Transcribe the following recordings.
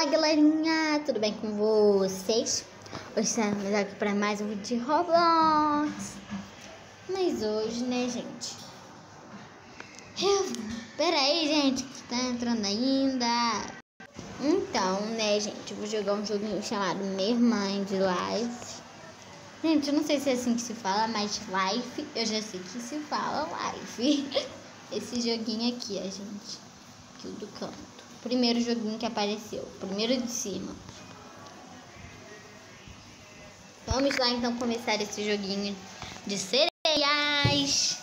Olá galerinha, tudo bem com vocês? Hoje estamos aqui para mais um vídeo de Roblox. Mas hoje, né gente? Eu... Pera aí gente, que tá entrando ainda. Então, né gente, vou jogar um joguinho chamado Mermind Life. Gente, eu não sei se é assim que se fala, mas Life, eu já sei que se fala Life. Esse joguinho aqui, ó gente. Aqui do canto primeiro joguinho que apareceu, primeiro de cima. Vamos lá então começar esse joguinho de cereais.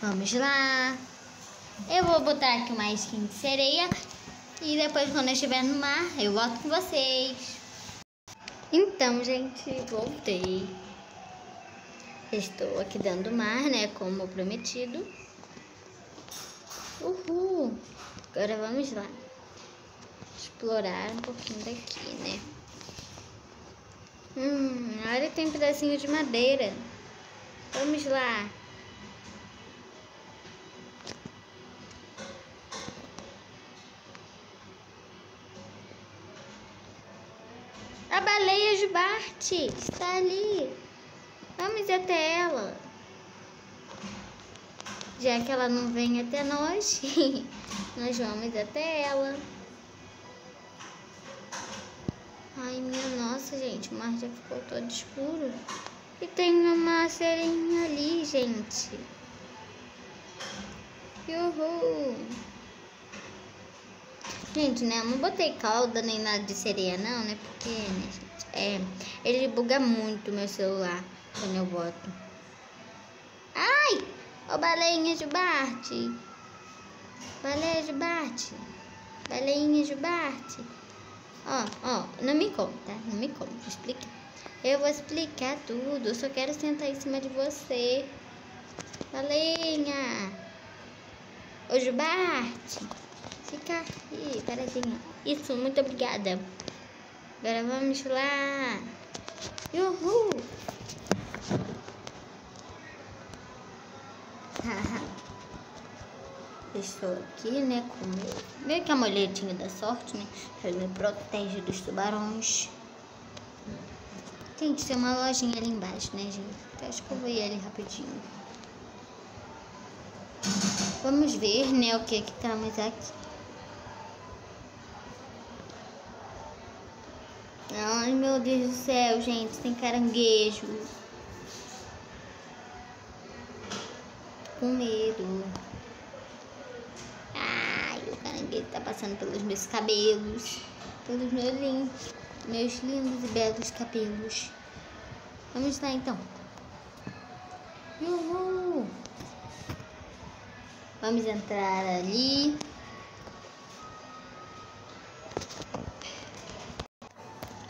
Vamos lá. Eu vou botar aqui uma skin de sereia e depois quando eu estiver no mar eu volto com vocês. Então, gente, voltei. Estou aqui dando mar, né, como prometido. Uhul! Agora vamos lá. Explorar um pouquinho daqui, né? Hum, olha tem um pedacinho de madeira. Vamos lá. A baleia de Bart está ali. Vamos até ela já que ela não vem até nós, nós vamos até ela. Ai, minha nossa, gente, o mar já ficou todo escuro. E tem uma sereinha ali, gente. Uhul. Gente, né, eu não botei calda nem nada de sereia não, né, porque, né, gente, é, ele buga muito meu celular quando eu boto. Ô, baleinha de Bart. Baleia de Bart. Baleinha de Bart. Ó, ó, não me conta, não me conta, explicar. Eu vou explicar tudo, eu só quero sentar em cima de você. Baleinha. Ô, Jubarte. Fica aí, paradinha. Isso, muito obrigada. Agora vamos lá. Uhul. Estou aqui, né, com meio que a molhetinha da sorte, né? Ele me protege dos tubarões. Gente, tem uma lojinha ali embaixo, né, gente? Acho que eu vou ir ali rapidinho. Vamos ver, né, o que que temos aqui. Ai, meu Deus do céu, gente, tem caranguejo. com medo. Caranguejo tá passando pelos meus cabelos, pelos meus lindos, meus lindos e belos cabelos. Vamos lá então. Uhul. Vamos entrar ali.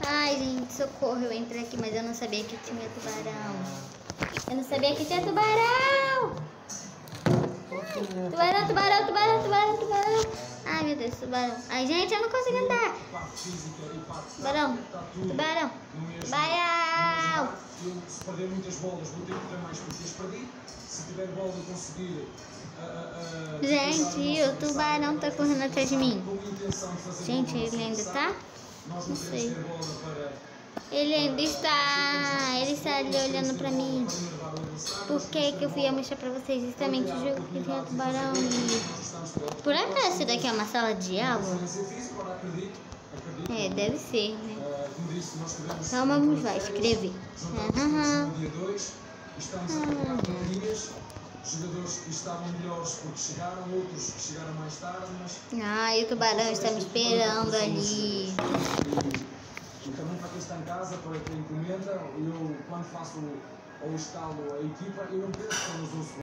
Ai, gente, socorro. Eu entrei aqui, mas eu não sabia que tinha tubarão. Eu não sabia que tinha tubarão. Tubarão, tubarão, tubarão, tubarão, tubarão. Ai, meu Deus, tubarão. Ai, gente, eu não consigo andar. Tubarão, tubarão, tubarão. Se perder muitas bolas, vou ter que ter mais porque as perdi. Se tiver bola e conseguir... Gente, o tubarão tá correndo atrás de mim. Gente, ele ainda tá? Não sei. Ele ainda está. Ele está ali olhando pra mim. Por que, que eu fui mostrar pra vocês justamente o jogo que tem tubarão e. Por acaso isso daqui é uma sala de aula? É, deve ser, né? Então vamos lá, tarde, mas... Ah, e o tubarão está me esperando ali. E também para quem está em casa, para quem encomenda, eu quando faço ou instalo a equipa, eu penso nos